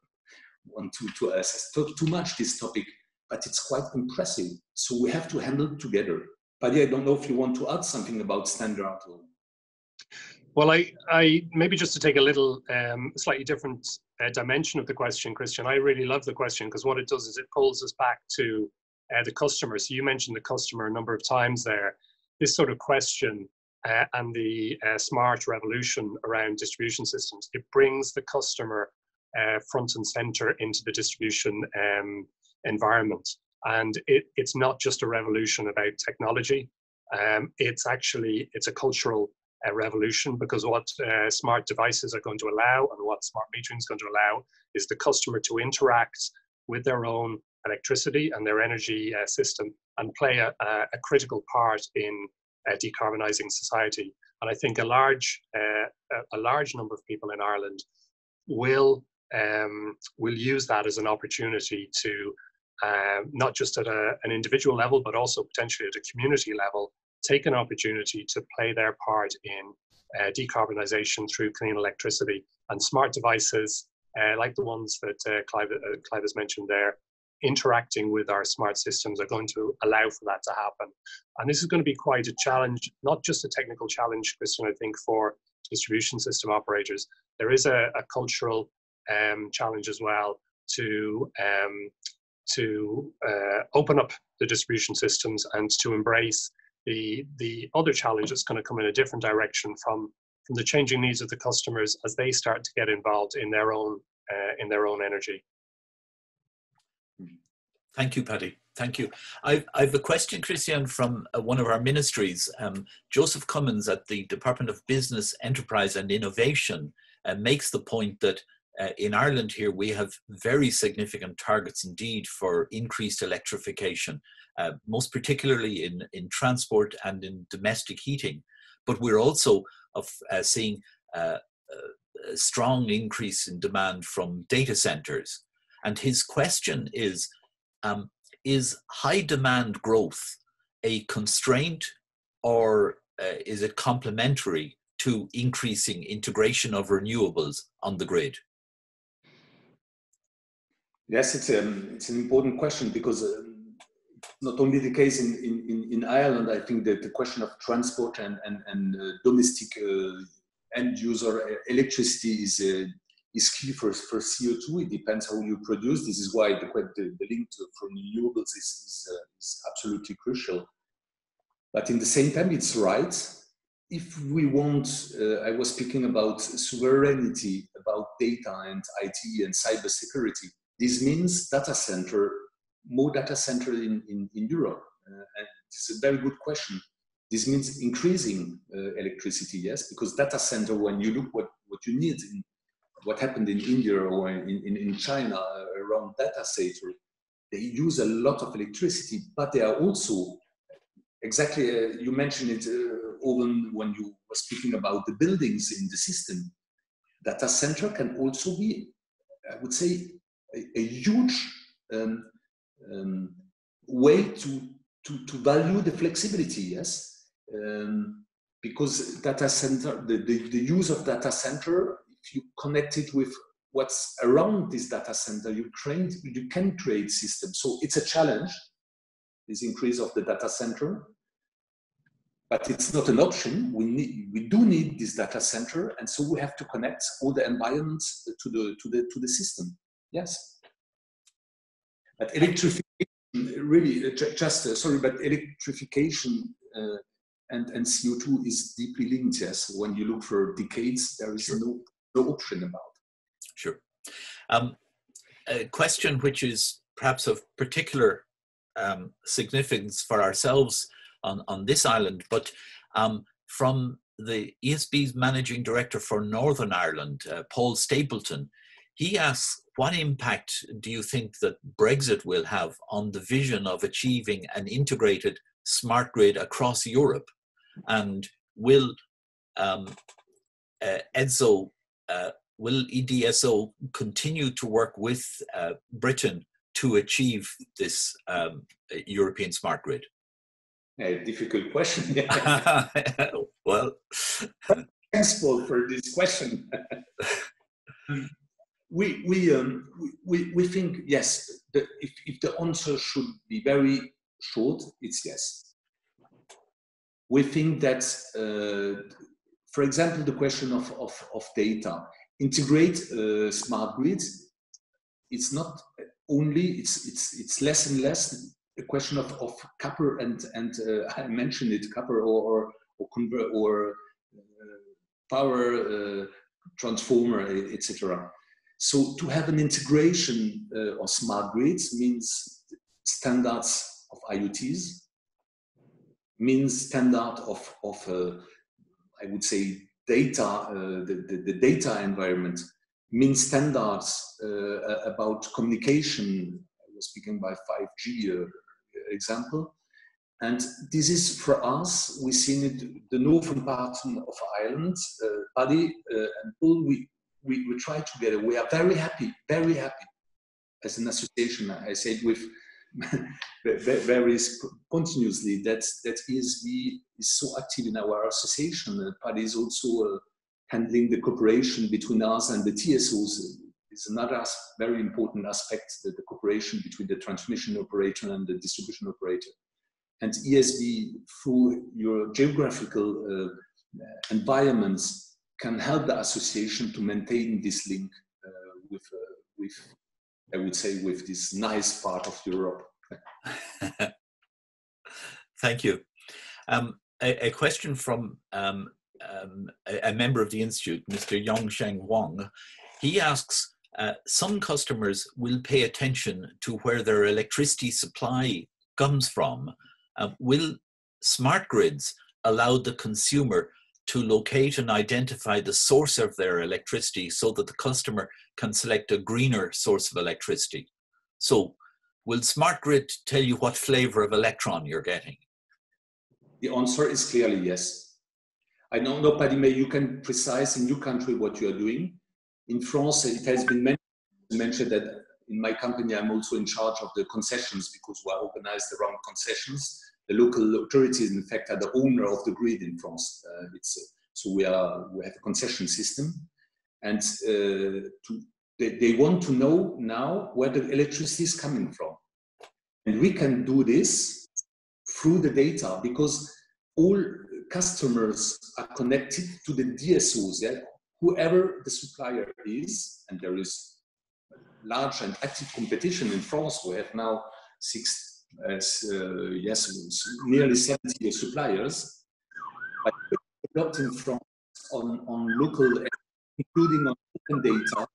want to, to assess too, too much this topic, but it's quite impressive. So we have to handle it together. But I don't know if you want to add something about standard. Well, I, I maybe just to take a little um, slightly different uh, dimension of the question, Christian. I really love the question because what it does is it pulls us back to uh, the customer. So you mentioned the customer a number of times there. This sort of question uh, and the uh, smart revolution around distribution systems, it brings the customer uh, front and center into the distribution um, environment. And it, it's not just a revolution about technology. Um, it's actually it's a cultural uh, revolution because what uh, smart devices are going to allow and what smart metering is going to allow is the customer to interact with their own electricity and their energy uh, system and play a, a, critical part in uh, decarbonizing society. And I think a large uh, a large number of people in Ireland will um, will use that as an opportunity to uh, not just at a, an individual level, but also potentially at a community level, take an opportunity to play their part in uh, decarbonisation through clean electricity and smart devices uh, like the ones that uh, Clive, uh, Clive has mentioned there, interacting with our smart systems are going to allow for that to happen. And this is going to be quite a challenge, not just a technical challenge, Christian, I think, for distribution system operators. There is a, a cultural um, challenge as well to um, to uh, open up the distribution systems and to embrace the the other challenge that's going to come in a different direction from from the changing needs of the customers as they start to get involved in their own uh, in their own energy. Thank you, Paddy. Thank you. I've, I've a question, Christian, from uh, one of our ministries. Um, Joseph Cummins at the Department of Business, Enterprise and Innovation uh, makes the point that uh, in Ireland here, we have very significant targets indeed for increased electrification, uh, most particularly in, in transport and in domestic heating. But we're also of, uh, seeing uh, a strong increase in demand from data centers. And his question is, um, is high demand growth a constraint or uh, is it complementary to increasing integration of renewables on the grid? Yes, it's, um, it's an important question because uh, not only the case in, in, in Ireland, I think that the question of transport and, and, and uh, domestic uh, end user electricity is, uh, is key for, for CO2. It depends how you produce. This is why the, the, the link to, from renewables is, is, uh, is absolutely crucial. But in the same time, it's right. If we want, uh, I was speaking about sovereignty, about data and IT and cybersecurity this means data center, more data center in, in, in Europe. Uh, and it's a very good question. This means increasing uh, electricity, yes, because data center, when you look what, what you need, in, what happened in India or in, in, in China uh, around data center, they use a lot of electricity, but they are also, exactly, uh, you mentioned it, uh, Owen, when you were speaking about the buildings in the system. Data center can also be, I would say, a, a huge um, um, way to, to, to value the flexibility, yes? Um, because data center, the, the, the use of data center, you connect it with what's around this data center, you, create, you can create systems. So it's a challenge, this increase of the data center, but it's not an option. We need, we do need this data center, and so we have to connect all the environments to the to the to the system. Yes. But electrification, really, uh, just uh, sorry, but electrification uh, and, and CO2 is deeply linked. Yes. When you look for decades, there is sure. no option about. Sure. Um, a question which is perhaps of particular um, significance for ourselves on, on this island, but um, from the ESB's managing director for Northern Ireland, uh, Paul Stapleton, he asks, what impact do you think that Brexit will have on the vision of achieving an integrated smart grid across Europe? And will um, uh, EDSO, uh, will EDSO continue to work with uh, Britain to achieve this um, European smart grid? A difficult question. well, thanks, Paul, for this question. we we, um, we we think yes. The, if if the answer should be very short, it's yes. We think that, uh, for example, the question of of, of data, integrate uh, smart grids. It's not only it's it's it's less and less a question of, of copper and and uh, I mentioned it copper or or or, or uh, power uh, transformer etc. So to have an integration uh, of smart grids means standards of IoTs, means standard of, of uh, I would say, data, uh, the, the, the, data environment, means standards uh, about communication. I was speaking by 5G uh, example. And this is for us, we see it, the northern part of Ireland, uh, Paddy uh, and Paul, we, we, we try together. We are very happy, very happy as an association. I said with very continuously that that ESB is so active in our association. Uh, Paddy is also uh, handling the cooperation between us and the TSOs. Is another very important aspect the cooperation between the transmission operator and the distribution operator. And ESB, through your geographical uh, environments, can help the association to maintain this link uh, with, uh, with, I would say, with this nice part of Europe. Thank you. Um, a, a, question from um, um, a, a, member of the Institute, Mr. Yongsheng Wang. He asks, uh, some customers will pay attention to where their electricity supply comes from. Uh, will smart grids allow the consumer to locate and identify the source of their electricity so that the customer can select a greener source of electricity. So, will Smart Grid tell you what flavor of electron you're getting? The answer is clearly yes. I don't know, Paddy, you can precise in your country what you are doing. In France, it has been mentioned that in my company, I'm also in charge of the concessions because we are organized around concessions the local authorities, in fact, are the owner of the grid in France. Uh, it's, uh, so we, are, we have a concession system. And uh, to, they, they want to know now where the electricity is coming from. And we can do this through the data because all customers are connected to the DSOs, yeah? whoever the supplier is, and there is large and active competition in France. We have now six as uh, yes, nearly 70 suppliers, in France on, on local, including on open data,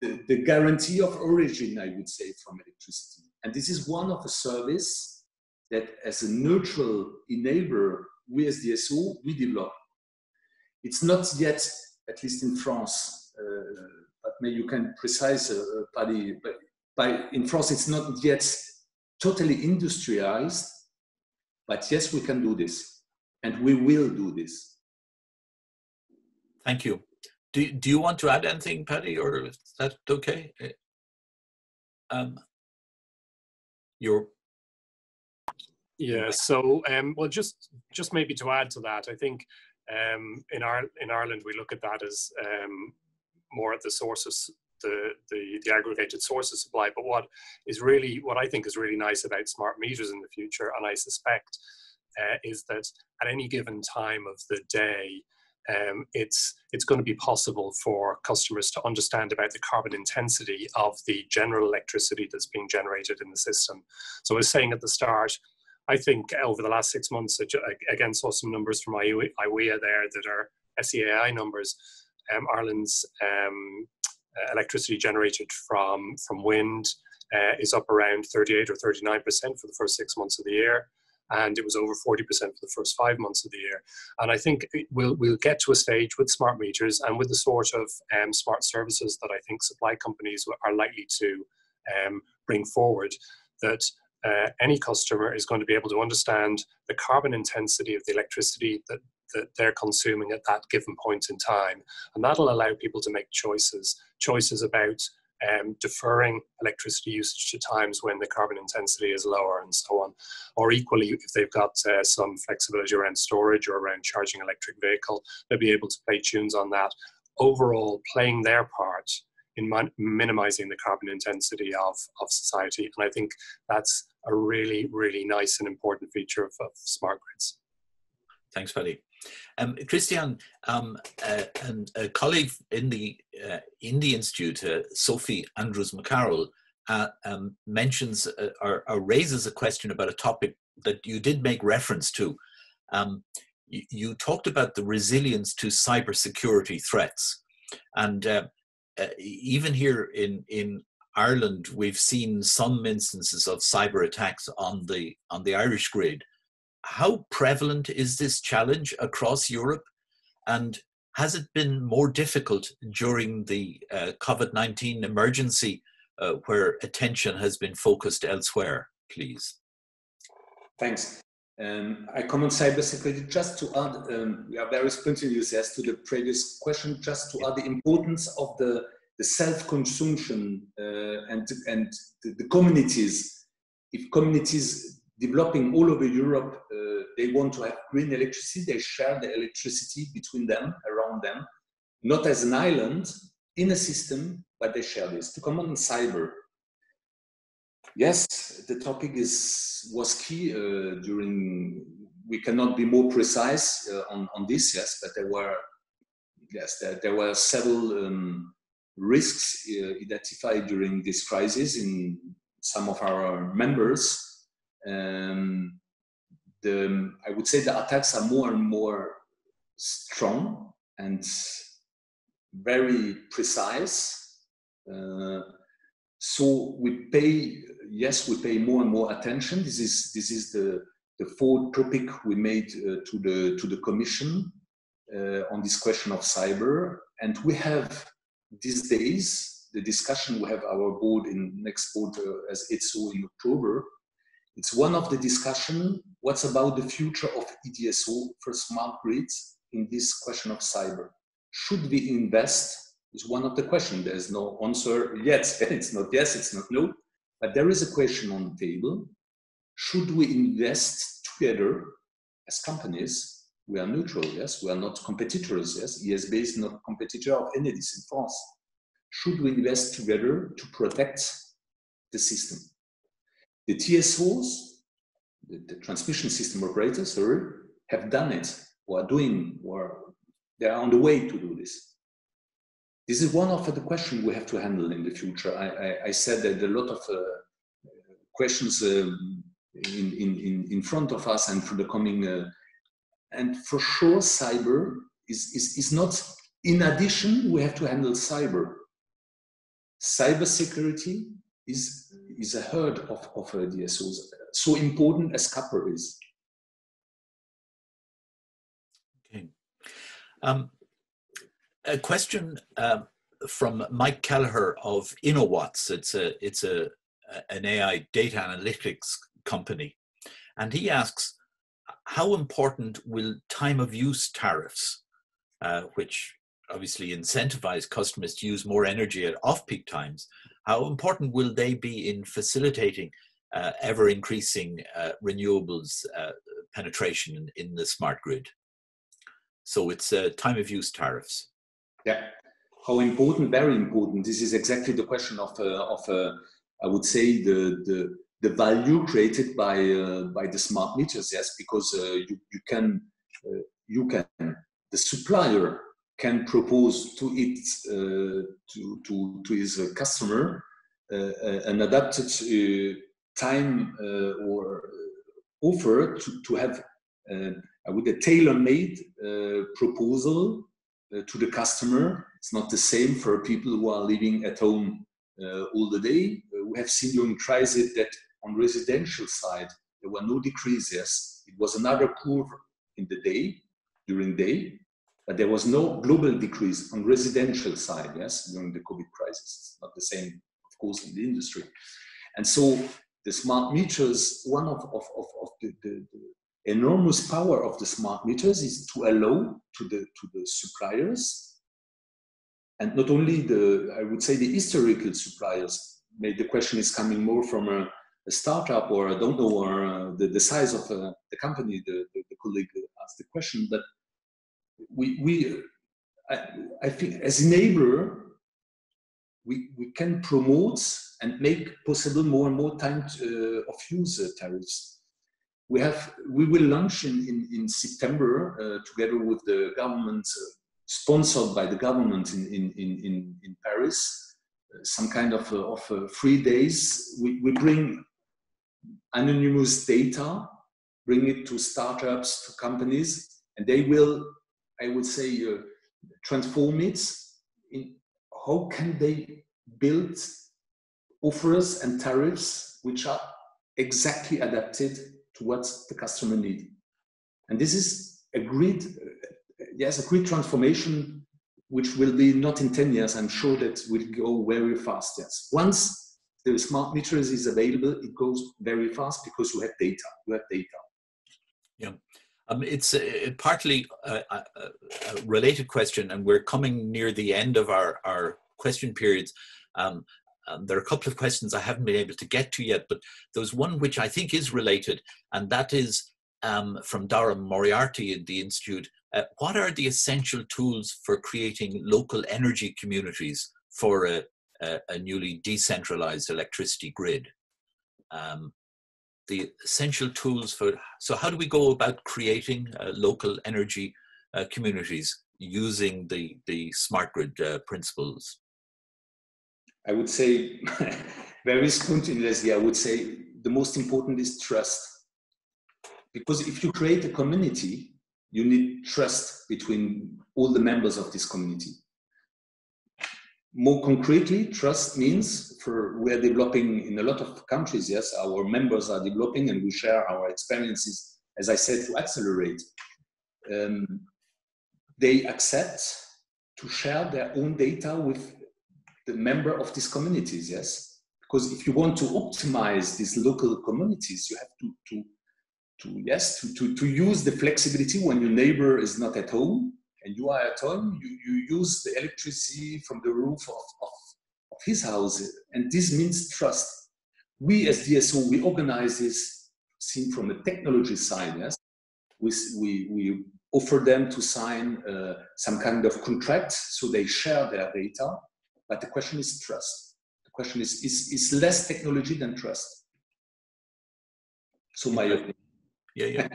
the, the, guarantee of origin, I would say, from electricity. And this is one of the service that as a neutral enabler, we as DSO, we develop. It's not yet, at least in France, uh, but maybe you can precise, uh, Paddy, but by, in France, it's not yet totally industrialized, but yes, we can do this, and we will do this. Thank you. Do, do you want to add anything, Paddy, or is that okay? Um, you're yeah so um, well just just maybe to add to that i think um, in our in ireland we look at that as um, more at the sources the, the, the aggregated source of supply. But what is really, what I think is really nice about smart meters in the future, and I suspect, uh, is that at any given time of the day, um, it's it's going to be possible for customers to understand about the carbon intensity of the general electricity that's being generated in the system. So I was saying at the start, I think over the last six months, I again saw some numbers from IWEA there that are SEAI numbers. Um, Ireland's um, electricity generated from, from wind uh, is up around 38 or 39% for the first six months of the year. And it was over 40% for the first five months of the year. And I think we'll, we'll get to a stage with smart meters and with the sort of um, smart services that I think supply companies are likely to um, bring forward that uh, any customer is going to be able to understand the carbon intensity of the electricity that that they're consuming at that given point in time. And that'll allow people to make choices, choices about um, deferring electricity usage to times when the carbon intensity is lower and so on. Or equally, if they've got uh, some flexibility around storage or around charging electric vehicle, they'll be able to play tunes on that. overall playing their part in minimizing the carbon intensity of, of society. And I think that's a really, really nice and important feature of, of smart grids. Thanks, Paddy. Um, Christian, um, uh, and a colleague in the uh, institute, uh, Sophie Andrews McCarroll, uh, um, mentions uh, or, or, raises a question about a topic that you did make reference to. Um, you, you, talked about the resilience to cybersecurity threats, and uh, even here in in Ireland, we've seen some instances of cyber attacks on the on the Irish grid how prevalent is this challenge across Europe? And has it been more difficult during the uh, COVID 19 emergency uh, where attention has been focused elsewhere, please? Thanks. Um, I comment cybersecurity just to add, um, we are very spontaneous as to the previous question, just to add the importance of the, the self-consumption uh, and, and the, the communities. If communities developing all over Europe. Uh, they want to have green electricity. They share the electricity between them, around them, not as an island in a system, but they share this. To come on cyber, yes, the topic is was key uh, during. We cannot be more precise uh, on on this, yes, but there were yes there, there were several um, risks uh, identified during this crisis in some of our members um, the I would say the attacks are more and more strong and very precise. Uh, so we pay yes we pay more and more attention. This is this is the the fourth topic we made uh, to the to the commission uh, on this question of cyber, and we have these days the discussion we have our board in next board as EDSO in October it's one of the discussion, what's about the future of EDSO for smart grids in this question of cyber. Should we invest is one of the questions. There's no answer yet. It's not yes, it's not no, but there is a question on the table. Should we invest together as companies? We are neutral, yes. We are not competitors, yes. ESB is not competitor of Enedis in France. Should we invest together to protect the system? The TSOs, the, the transmission system operators, sorry, have done it or are doing, or they are on the way to do this. This is one of the questions we have to handle in the future. I, I, I said that a lot of uh, questions um, in, in, in front of us and for the coming, uh, and for sure, cyber is, is, is not, in addition, we have to handle cyber. Cyber security is, is a herd of, of DSOs, so important as copper is. Okay. Um, a question uh, from Mike Kelleher of InnoWatts. It's a it's a an AI data analytics company, and he asks, how important will time of use tariffs, uh, which obviously incentivize customers to use more energy at off-peak times, how important will they be in facilitating uh, ever increasing uh, renewables uh, penetration in, in, the smart grid? So it's uh, time of use tariffs. Yeah, how important? Very important. This is exactly the question of uh, of uh, I would say the the the value created by by the smart meters. Yes, because you you can you can the supplier can propose to it uh, to, to, to his customer uh, uh, an adapted time or offer to, to have I a tailor-made proposal to the customer. It's not the same for people who are living at home all the day. we have seen during crisis that on residential side there were no decreases. It was another curve in the day during day but there was no global decrease on residential side, yes, during the COVID crisis. It's not the same, of course, in the industry. And so the smart meters, one of, of, of, of the, the, the enormous power of the smart meters is to allow to the, to the suppliers, and not only the, I would say the historical suppliers, maybe the question is coming more from a, a startup or I don't know, or uh, the, the size of uh, the company, the, the, the colleague asked the question, but we, we I, I think as enabler, we, we can promote and make possible more and more time to, uh, of use uh, tariffs. We have we will launch in, in, in September uh, together with the government, uh, sponsored by the government in, in, in, in Paris, uh, some kind of, uh, of three days. We, we bring anonymous data, bring it to startups, to companies, and they will, I would say, uh, transform it in how can they build offers and tariffs which are exactly adapted to what the customer need? And this is a great uh, yes a great transformation which will be not in 10 years. I'm sure that will go very fast yes. Once the smart meters is available it goes very fast because you have data you have data. Yeah um, it's uh, partly a, a, a, related question, and we're coming near the end of our, our question periods. Um, um, there are a couple of questions I haven't been able to get to yet, but there's one which I think is related, and that is um, from Dara Moriarty at the Institute. Uh, what are the essential tools for creating local energy communities for a, a, a newly decentralized electricity grid? Um, the essential tools for so how do we go about creating uh, local energy uh, communities using the the smart grid uh, principles? I would say very spontaneously i would say the most important is trust. Because if you create a community you need trust between all the members of this community more concretely, trust means for we're developing in a lot of countries, yes, our members are developing and we share our experiences, as I said, to accelerate. Um, they accept to share their own data with the member of these communities, yes? Because if you want to optimize these local communities, you have to, to, to yes, to, to, to use the flexibility when your neighbor is not at home and you are at home, you, you use the electricity from the roof of, of, of his house. And this means trust. We as DSO, we organize this seen from a technology side, yes? We, we, we offer them to sign uh, some kind of contract so they share their data. But the question is trust. The question is, is, is less technology than trust. So my opinion. Yeah, yeah.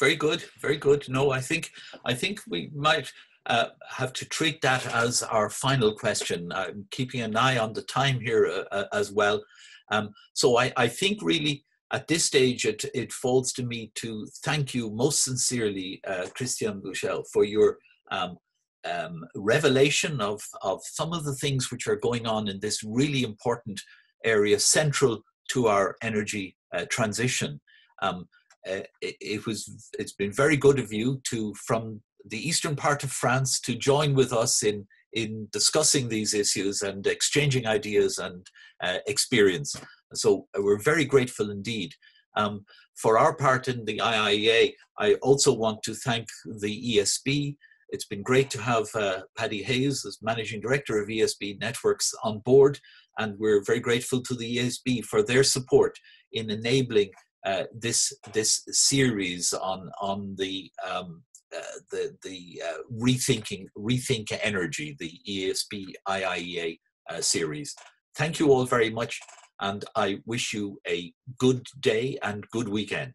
Very good, very good. No, I think I think we might uh, have to treat that as our final question. I'm keeping an eye on the time here uh, uh, as well. Um, so I, I think really at this stage it, it falls to me to thank you most sincerely, uh, Christian Buchel, for your um, um, revelation of, of some of the things which are going on in this really important area central to our energy uh, transition. Um, uh, it, it, was it's been very good of you to from the eastern part of France to join with us in in discussing these issues and exchanging ideas and uh, experience. So uh, we're very grateful indeed. Um, for our part in the IIEA, I also want to thank the ESB. It's been great to have uh, Paddy Hayes as Managing Director of ESB Networks on board, and we're very grateful to the ESB for their support in enabling uh, this this series on on the um, uh, the the uh, rethinking rethink energy the ESB IIEA uh, series. Thank you all very much, and I wish you a good day and good weekend.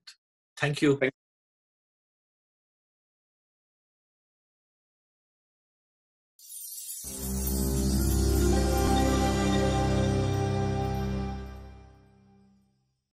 Thank you.